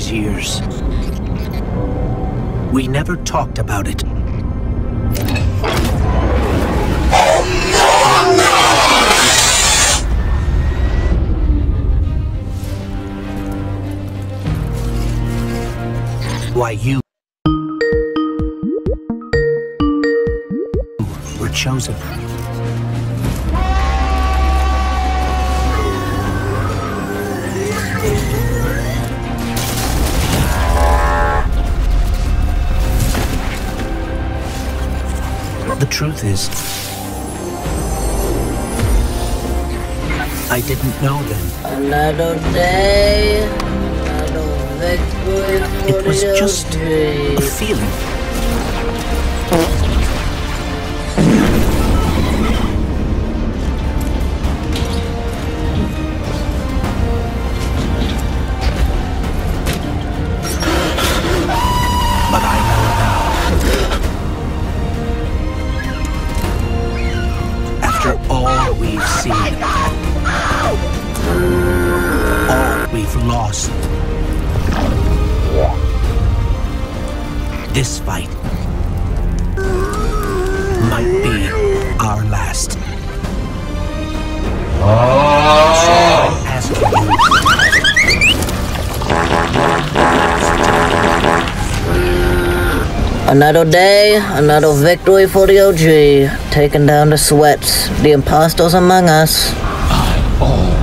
these years. We never talked about it. Why you were chosen. The truth is, I didn't know then. Another day, another victory It was just a feeling. All we've lost, this fight might be our last. So I'm you, Another day, another victory for the OG. Taking down the sweats, the imposters among us. I always come